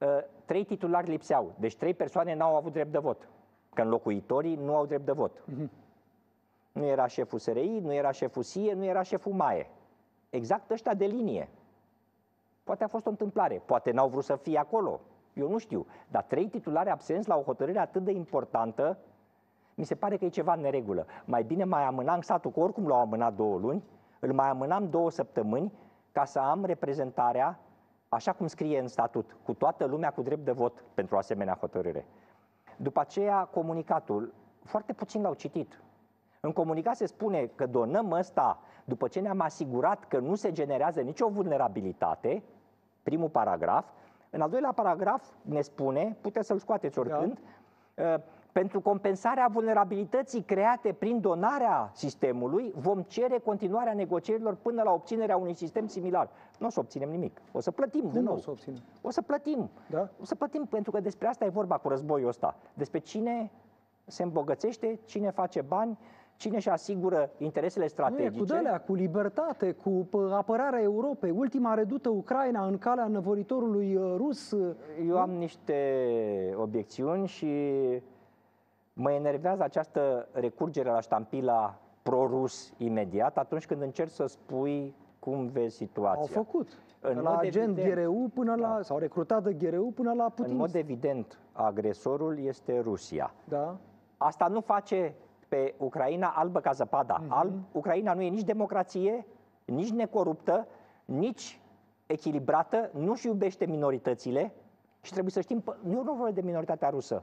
Uh, trei titulari lipseau, deci trei persoane n-au avut drept de vot, că înlocuitorii nu au drept de vot. Uh-huh. Nu era șeful SRI, nu era șeful SIE, nu era șeful MAE. Exact ăștia de linie. Poate a fost o întâmplare, poate n-au vrut să fie acolo, eu nu știu. Dar trei titulari absenți la o hotărâre atât de importantă, mi se pare că e ceva în neregulă. Mai bine mai amânam statul, că oricum l-au amânat două luni, îl mai amânam două săptămâni ca să am reprezentarea, așa cum scrie în statut, cu toată lumea cu drept de vot pentru o asemenea hotărâre. După aceea, comunicatul, foarte puțin l-au citit. În comunicat se spune că donăm ăsta după ce ne-am asigurat că nu se generează nicio vulnerabilitate, primul paragraf. În al doilea paragraf ne spune, puteți să-l scoateți oricând, da. Pentru compensarea vulnerabilității create prin donarea sistemului, vom cere continuarea negocierilor până la obținerea unui sistem similar. Nu o să obținem nimic. O să plătim Cum din nou. o să obținem? O să plătim. Da? O să plătim pentru că despre asta e vorba cu războiul ăsta. Despre cine se îmbogățește, cine face bani, cine își asigură interesele Nu e strategice. cu dălea, cu libertate, cu pă, apărarea Europei, ultima redută Ucraina în calea năvăritorului uh, rus. uh, Eu am niște obiecțiuni și mă enervează această recurgere la ștampila pro-rus imediat atunci când încerci să spui cum vezi situația. Au făcut. În de la mod agent evident. Da. GRU până la, sau recrutat de GRU până la Putin. În mod evident, agresorul este Rusia. Da? Asta nu face pe Ucraina albă ca zăpada. Mhm. Alb, Ucraina nu e nici democrație, nici necoruptă, nici echilibrată, nu-și iubește minoritățile și trebuie să știm, pă- eu nu vorbesc de minoritatea rusă.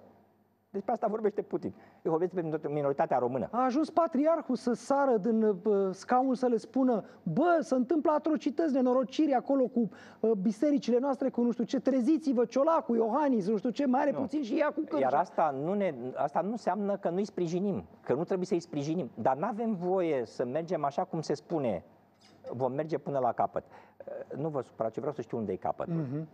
Despre asta vorbește Putin. Eu vorbesc de minoritatea română. A ajuns patriarhul să sară din uh, scaun să le spună bă, se întâmplă atrocități, nenorociri acolo cu uh, bisericile noastre, cu nu știu ce, treziți-vă, Ciolacu, Iohannis, nu știu ce, mai are Nu. puțin și ia cu cârja. Iar asta nu, ne, asta nu înseamnă că nu-i sprijinim, că nu trebuie să-i sprijinim. Dar nu avem voie să mergem așa cum se spune. Vom merge până la capăt. Uh, Nu vă supărați, eu vreau să știu unde e capătul. Mhm.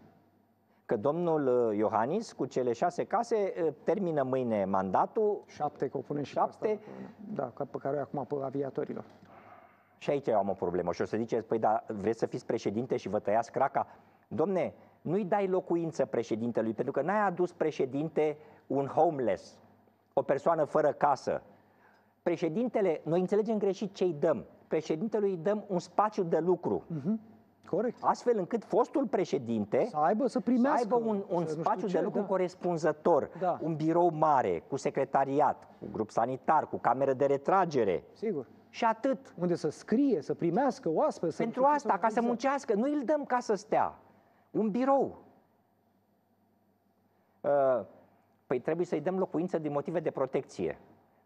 Că domnul uh, Iohannis, cu cele șase case, uh, termină mâine mandatul Șapte, că o punem și Șapte? pe asta. Da, ca- pe care o e acum pe aviatorilor. și aici eu am o problemă. Și o să ziceți, păi da, vreți să fiți președinte și vă tăiați craca? Domne, nu-i dai locuință președintelui, pentru că n-ai adus președinte un homeless, o persoană fără casă. Președintele, noi înțelegem greșit ce îi dăm. Președintelui îi dăm un spațiu de lucru, Mhm. Corect. astfel încât fostul președinte Să aibă, să să primească. aibă un, un să nu știu spațiu ce, de lucru da. corespunzător, Da. un birou mare, cu secretariat, cu grup sanitar, cu cameră de retragere Sigur. și atât. Unde să scrie, să primească oaspeți. să- Pentru asta, ca să muncească, nu îl dăm ca să stea. Un birou. Uh, Păi trebuie să-i dăm locuință din motive de protecție.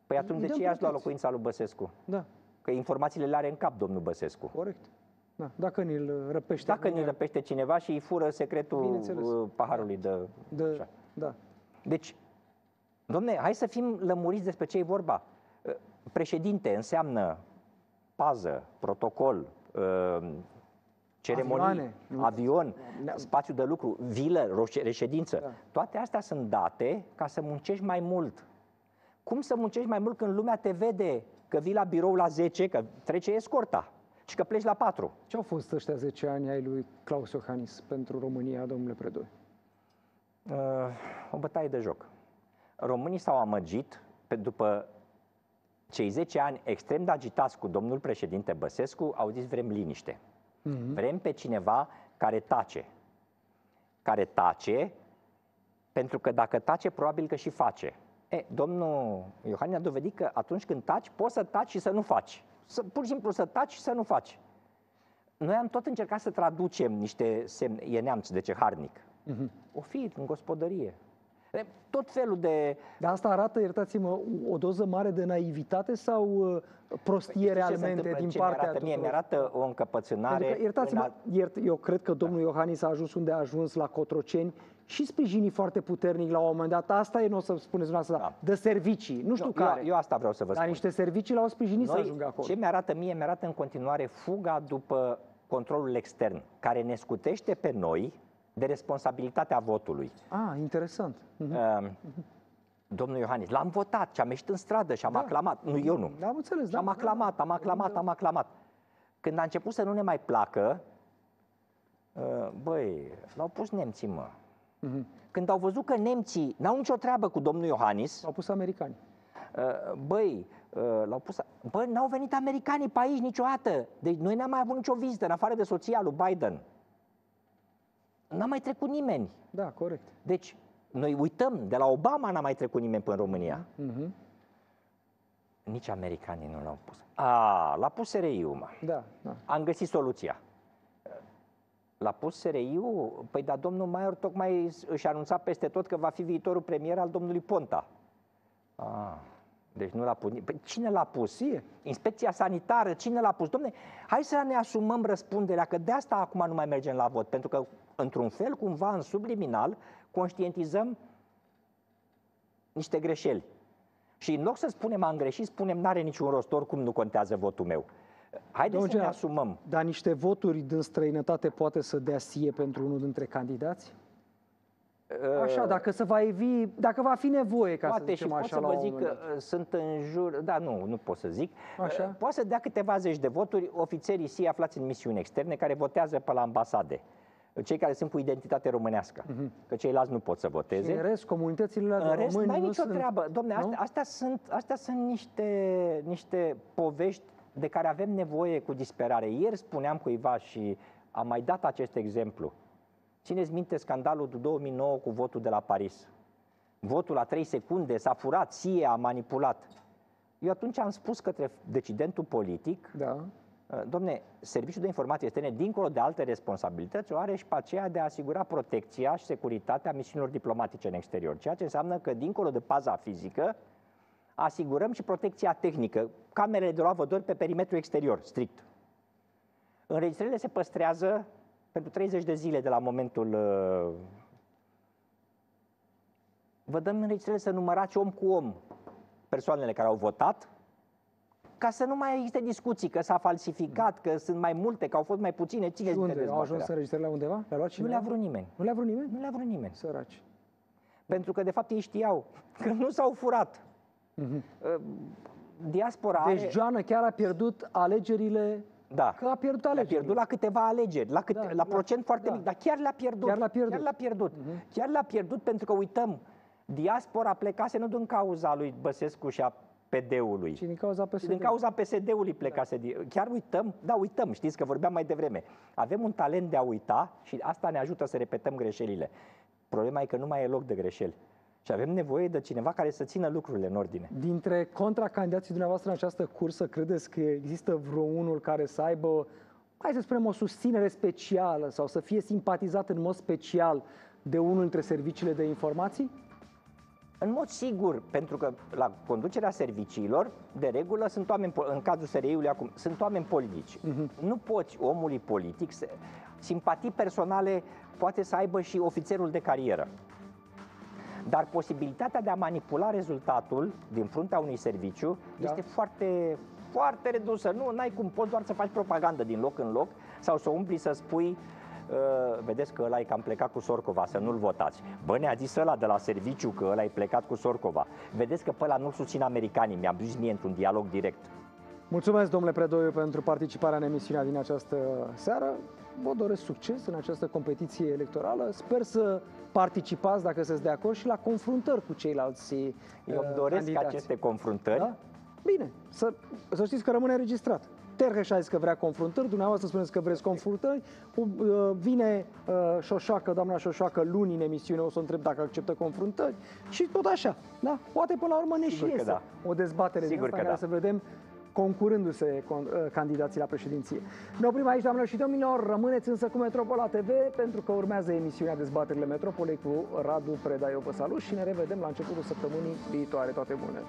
Păi atunci Îi de dăm ce i-ați luat protecție. locuința lui Băsescu? Da, Că informațiile le are în cap domnul Băsescu. corect. Da. Dacă ni-l răpește. Dacă mâine, ne răpește cineva și îi fură secretul Bineînțeles. uh, paharului de... De, Așa. da. Deci, domne, hai să fim lămuriți despre ce e vorba. Uh, Președinte înseamnă pază, protocol, uh, ceremonii, Avioane. avion, Da. spațiu de lucru, vilă, roșe- reședință. Da. Toate astea sunt date ca să muncești mai mult. Cum să muncești mai mult când lumea te vede că vii la birou la 10, că trece escorta și că pleci la 4? Ce au fost ăștia 10 ani ai lui Claus Iohannis pentru România, domnule Predoi? Uh, o bătaie de joc. Românii s-au amăgit pe după cei 10 ani extrem de agitați cu domnul președinte Băsescu, au zis vrem liniște. Mhm. Vrem pe cineva care tace. Care tace, pentru că dacă tace, probabil că și face. E, domnul Iohannis a dovedit că atunci când taci, poți să taci și să nu faci. Să, pur și simplu să taci și să nu faci. Noi am tot încercat să traducem niște semne, e neamț de ceharnic. Mhm. O fi în gospodărie. E, Tot felul de... Dar asta arată, iertați-mă, o doză mare de naivitate sau uh, prostie Știi ce se realmente întâmplă? din Ce partea mi-arată mie? tuturor? Mi-arată o încăpățânare... Pentru că, iertați-mă, în a- iert, eu cred că domnul Iohannis a ajuns unde a ajuns la Cotroceni și sprijini foarte puternic la un moment dat. Asta e, nu o să spuneți dumneavoastră, Da. de servicii, nu știu eu, care. Eu, eu asta vreau să vă dar spun. niște servicii l-au sprijinit să ajungă acolo. ce mi-arată mie? Mi-arată în continuare fuga după controlul extern, care ne scutește pe noi de responsabilitatea votului. Ah, interesant. Mhm. Uh, Domnul Iohannis, l-am votat și am ieșit în stradă și am Da. aclamat. Nu, eu nu. Da, am înțeles. Și da, am da, aclamat, da. am aclamat, am aclamat. Când a început să nu ne mai placă, uh, băi, l-au pus nemții, mă. Mhm. Când au văzut că nemții n-au nicio treabă cu domnul Iohannis, Au pus americani. uh, băi, uh, l-au pus... Bă, n-au venit americanii pe aici niciodată. Deci noi n-am mai avut nicio vizită, în afară de soția lui Biden. N-a mai trecut nimeni. Da, corect. Deci, noi uităm, de la Obama n-a mai trecut nimeni până în România. Mhm. Nici americanii nu l-au pus. A, l-a pus SRI-ul, mă. Da, da. Am găsit soluția. L-a pus SRI-ul? Păi, dar domnul Maior tocmai își anunța peste tot că va fi viitorul premier al domnului Ponta. A, deci nu l-a pus. ni- Păi cine l-a pus? Sie. Inspecția sanitară, cine l-a pus? Domne, hai să ne asumăm răspunderea, că de asta acum nu mai mergem la vot, pentru că, într-un fel, cumva, în subliminal, conștientizăm niște greșeli. Și în loc să spunem am greșit, spunem n-are niciun rost, oricum nu contează votul meu. Haideți Domnul să ne general, asumăm. Dar niște voturi din străinătate poate să dea sie pentru unul dintre candidați? Așa, dacă să va evi, dacă va fi nevoie, ca să Poate și zicem pot așa, să la vă un zic moment că dat. uh, sunt în jur, da, nu, nu pot să zic. Așa. Uh, Poate să dea câteva zeci de voturi ofițerii SIA aflați în misiuni externe care votează pe la ambasade. Cei care sunt cu identitate românească, că ceilalți nu pot să Mhm. Și voteze. în rest, comunitățile de În rest, români n-ai nu nicio sunt... treabă. Domne, nu? astea, astea, sunt, astea sunt niște, niște povești de care avem nevoie cu disperare. Ieri spuneam cuiva și am mai dat acest exemplu. Țineți minte scandalul de 2009 cu votul de la Paris. Votul la 3 secunde s-a furat, SIE a manipulat. Eu atunci am spus către decidentul politic, Da. domne, Serviciul de Informații Externe, dincolo de alte responsabilități, o are și pe aceea de a asigura protecția și securitatea misiunilor diplomatice în exterior. Ceea ce înseamnă că, dincolo de paza fizică, asigurăm și protecția tehnică, camerele de luat vădori pe perimetru exterior, strict. Înregistrările se păstrează pentru 30 de zile de la momentul... uh, Vă dăm înregistrările să numărați om cu om persoanele care au votat, ca să nu mai existe discuții că s-a falsificat, că sunt mai multe, că au fost mai puține, Și țineți minte unde? Au ajuns dezbaterea. înregistrările undeva? Le-a luat Nu cineva? le-a vrut nimeni. Nu le-a vrut nimeni? Nu le-a vrut nimeni. Săraci. Pentru că, de fapt, ei știau că nu s-au furat. Uh, Diaspora Deci are... Joana chiar a pierdut alegerile, Da. că a pierdut Le-a alegerile. pierdut la câteva alegeri, la, câte, Da, la la- procent foarte da. mic, dar chiar le-a pierdut. Chiar le-a pierdut. Chiar le-a pierdut. Chiar le-a pierdut pentru că, uităm, diaspora plecase nu din cauza lui Băsescu și a PD-ului, Și din cauza ci PSD. din cauza PSD-ului plecase. Da. Chiar uităm, da, uităm, știți că vorbeam mai devreme. Avem un talent de a uita și asta ne ajută să repetăm greșelile. Problema e că nu mai e loc de greșeli. Și avem nevoie de cineva care să țină lucrurile în ordine. Dintre contracandidații dumneavoastră în această cursă, credeți că există vreo unul care să aibă, hai să spunem, o susținere specială sau să fie simpatizat în mod special de unul dintre serviciile de informații? În mod sigur, pentru că la conducerea serviciilor, de regulă, sunt oameni, po- în cazul SRI-ului acum, sunt oameni politici. Nu poți omului politic, să- simpatii personale poate să aibă și ofițerul de carieră. Dar posibilitatea de a manipula rezultatul din fruntea unui serviciu Da. este foarte, foarte redusă. Nu ai cum, poți doar să faci propagandă din loc în loc sau să umpli să spui Uh, vedeți că ăla e cam plecat cu Sorcova, să nu-l votați. Bă, ne-a zis ăla de la serviciu că ăla e plecat cu Sorcova. Vedeți că pe ăla nu-l susțin americanii, mi-a zis mie într-un dialog direct. Mulțumesc, domnule Predoiu, pentru participarea în emisiunea din această seară. Vă doresc succes în această competiție electorală. Sper să participați, dacă sunteți de acord, și la confruntări cu ceilalți Eu uh, îmi doresc candidați. aceste confruntări. Da? Bine, să, să știți că rămâne înregistrat. Terheș a zis că vrea confruntări, dumneavoastră spuneți că vreți confruntări. Uh, Vine uh, Șoșoacă, doamna Șoșoacă, luni în emisiune, o să o întreb dacă acceptă confruntări și tot așa. Da? Poate până la urmă ne și Sigur că iese da. o dezbatere Sigur din asta că în care da. să vedem concurându-se con- uh, candidații la președinție. Ne oprim aici, doamnelor și domnilor, rămâneți însă cu Metropola TV pentru că urmează emisiunea Dezbaterile Metropolei cu Radu Preda. Eu vă salut și ne revedem la începutul săptămânii viitoare. Toate bune!